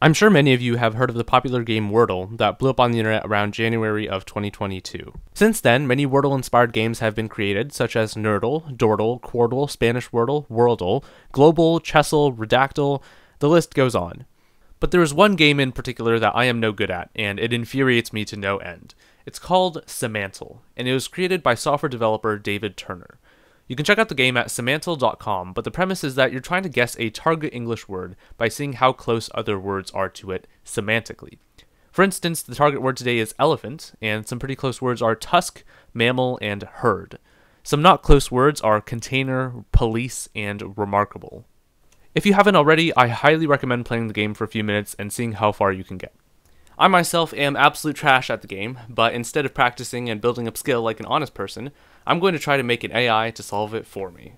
I'm sure many of you have heard of the popular game Wordle that blew up on the internet around January of 2022. Since then, many Wordle inspired games have been created, such as Nerdle, Dordle, Quordle, Spanish Wordle, Worldle, Globle, Chessle, Redactle, the list goes on. But there is one game in particular that I am no good at, and it infuriates me to no end. It's called Semantle, and it was created by software developer David Turner. You can check out the game at semantle.com, but the premise is that you're trying to guess a target English word by seeing how close other words are to it semantically. For instance, the target word today is elephant, and some pretty close words are tusk, mammal, and herd. Some not close words are container, police, and remarkable. If you haven't already, I highly recommend playing the game for a few minutes and seeing how far you can get. I myself am absolute trash at the game, but instead of practicing and building up skill like an honest person, I'm going to try to make an AI to solve it for me.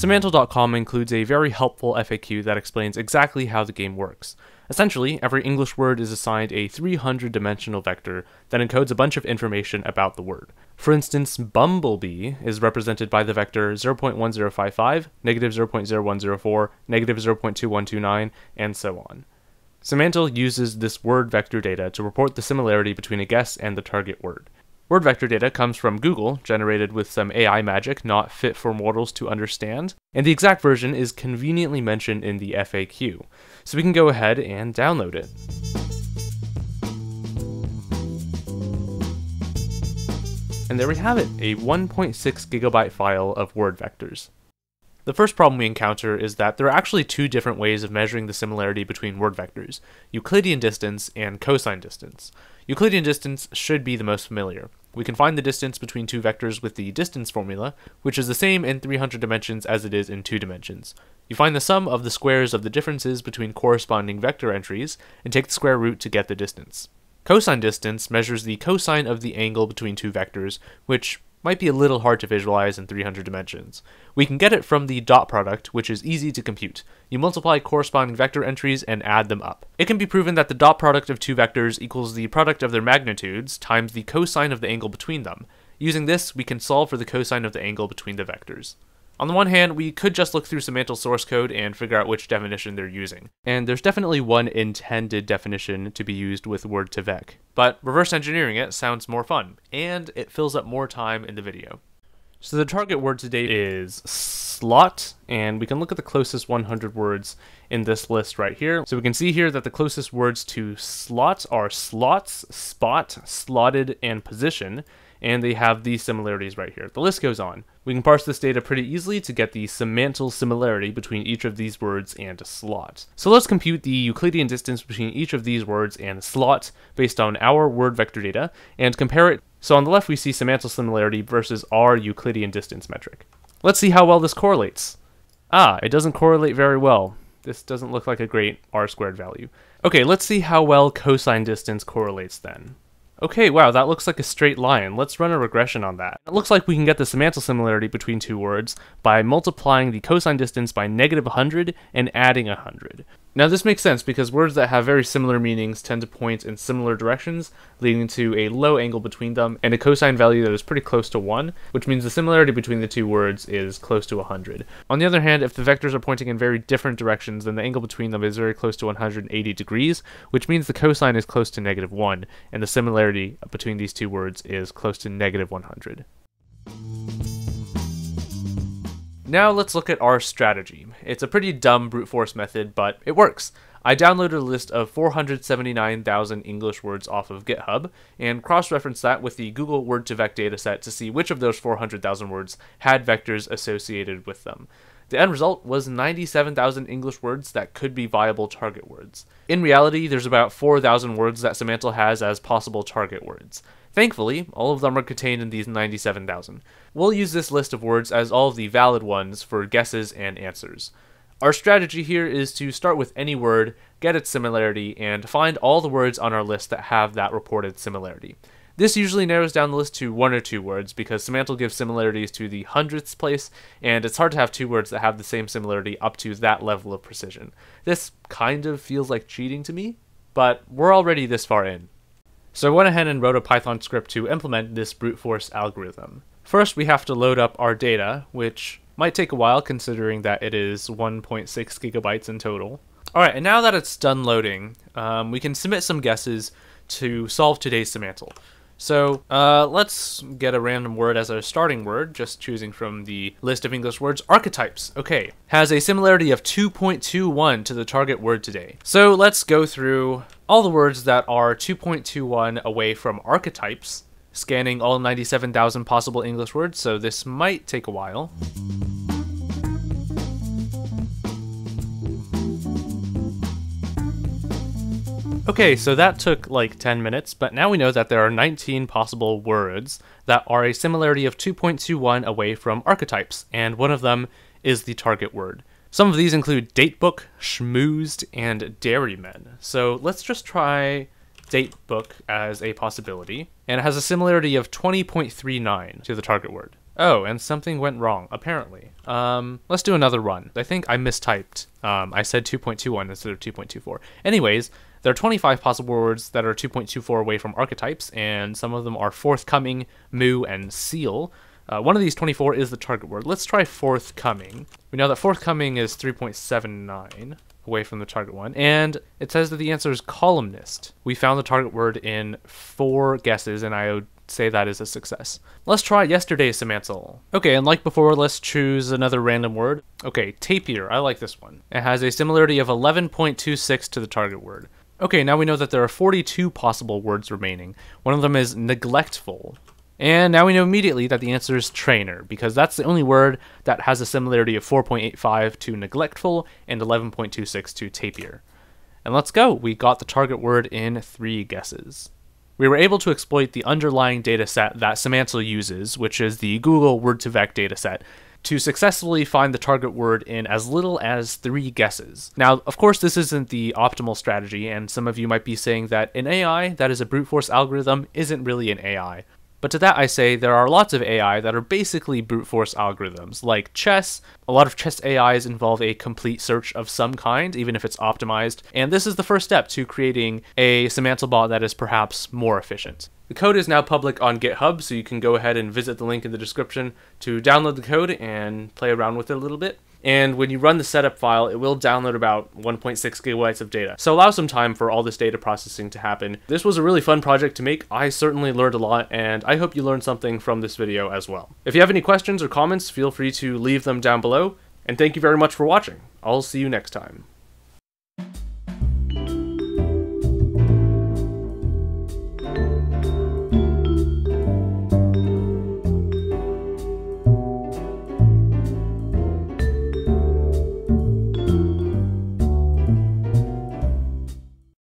Semantle.com includes a very helpful FAQ that explains exactly how the game works. Essentially, every English word is assigned a 300 dimensional vector that encodes a bunch of information about the word. For instance, bumblebee is represented by the vector 0.1055, negative 0.0104, negative 0.2129, and so on. Semantle uses this word vector data to report the similarity between a guess and the target word. Word vector data comes from Google, generated with some AI magic not fit for mortals to understand, and the exact version is conveniently mentioned in the FAQ, so we can go ahead and download it. And there we have it, a 1.6 gigabyte file of word vectors. The first problem we encounter is that there are actually two different ways of measuring the similarity between word vectors, Euclidean distance and cosine distance. Euclidean distance should be the most familiar. We can find the distance between two vectors with the distance formula, which is the same in 300 dimensions as it is in 2 dimensions. You find the sum of the squares of the differences between corresponding vector entries, and take the square root to get the distance. Cosine distance measures the cosine of the angle between two vectors, which might be a little hard to visualize in 300 dimensions. We can get it from the dot product, which is easy to compute. You multiply corresponding vector entries and add them up. It can be proven that the dot product of two vectors equals the product of their magnitudes times the cosine of the angle between them. Using this, we can solve for the cosine of the angle between the vectors. On the one hand, we could just look through Semantle source code and figure out which definition they're using. And there's definitely one intended definition to be used with word2vec. But reverse engineering it sounds more fun, and it fills up more time in the video. So the target word today is slot, and we can look at the closest 100 words in this list right here. So we can see here that the closest words to slot are slots, spot, slotted, and position and they have these similarities right here. The list goes on. We can parse this data pretty easily to get the Semantle similarity between each of these words and a slot. So let's compute the Euclidean distance between each of these words and a slot based on our word vector data and compare it. So on the left we see Semantle similarity versus our Euclidean distance metric. Let's see how well this correlates. Ah, it doesn't correlate very well. This doesn't look like a great r squared value. Okay, let's see how well cosine distance correlates then. Okay, wow, that looks like a straight line. Let's run a regression on that. It looks like we can get the semantic similarity between two words by multiplying the cosine distance by negative 100 and adding 100. Now this makes sense because words that have very similar meanings tend to point in similar directions, leading to a low angle between them and a cosine value that is pretty close to 1, which means the similarity between the two words is close to 100. On the other hand, if the vectors are pointing in very different directions, then the angle between them is very close to 180 degrees, which means the cosine is close to negative 1, and the similarity between these two words is close to negative 100. Now let's look at our strategy. It's a pretty dumb brute force method, but it works. I downloaded a list of 479,000 English words off of GitHub and cross-referenced that with the Google Word2Vec dataset to see which of those 400,000 words had vectors associated with them. The end result was 97,000 English words that could be viable target words. In reality, there's about 4,000 words that Semantle has as possible target words. Thankfully, all of them are contained in these 97,000. We'll use this list of words as all of the valid ones for guesses and answers. Our strategy here is to start with any word, get its similarity, and find all the words on our list that have that reported similarity. This usually narrows down the list to one or two words because Semantle gives similarities to the hundredths place, and it's hard to have two words that have the same similarity up to that level of precision. This kind of feels like cheating to me, but we're already this far in. So I went ahead and wrote a Python script to implement this brute force algorithm. First, we have to load up our data, which Might take a while considering that it is 1.6 gigabytes in total. Alright, and now that it's done loading, um, we can submit some guesses to solve today's Semantle. So uh, let's get a random word as our starting word, just choosing from the list of English words. Archetypes, okay, has a similarity of 2.21 to the target word today. So let's go through all the words that are 2.21 away from archetypes, scanning all 97,000 possible English words, so this might take a while. Okay, so that took like 10 minutes, but now we know that there are 19 possible words that are a similarity of 2.21 away from archetypes, and one of them is the target word. Some of these include datebook, schmoozed, and dairymen. So let's just try datebook as a possibility, and it has a similarity of 20.39 to the target word. Oh, and something went wrong, apparently. Um, let's do another run. I think I mistyped. Um, I said 2.21 instead of 2.24. Anyways, there are 25 possible words that are 2.24 away from archetypes, and some of them are forthcoming, moo, and seal. Uh, one of these 24 is the target word. Let's try forthcoming. We know that forthcoming is 3.79 away from the target one, and it says that the answer is columnist. We found the target word in four guesses, and I say that is a success. Let's try yesterday's Semantle. Okay, and like before, let's choose another random word. Okay, tapir, I like this one. It has a similarity of 11.26 to the target word. Okay, now we know that there are 42 possible words remaining. One of them is neglectful. And now we know immediately that the answer is trainer, because that's the only word that has a similarity of 4.85 to neglectful and 11.26 to tapir. And let's go, we got the target word in three guesses. We were able to exploit the underlying dataset that Semantle uses, which is the Google Word2Vec dataset, to successfully find the target word in as little as three guesses. Now, of course, this isn't the optimal strategy, and some of you might be saying that an AI that is a brute force algorithm isn't really an AI. But to that I say there are lots of AI that are basically brute force algorithms, like chess. A lot of chess AIs involve a complete search of some kind, even if it's optimized, and this is the first step to creating a Semantle bot that is perhaps more efficient. The code is now public on GitHub, so you can go ahead and visit the link in the description to download the code and play around with it a little bit. And when you run the setup file, it will download about 1.6 gigabytes of data. So allow some time for all this data processing to happen. This was a really fun project to make. I certainly learned a lot, and I hope you learned something from this video as well. If you have any questions or comments, feel free to leave them down below. And thank you very much for watching. I'll see you next time.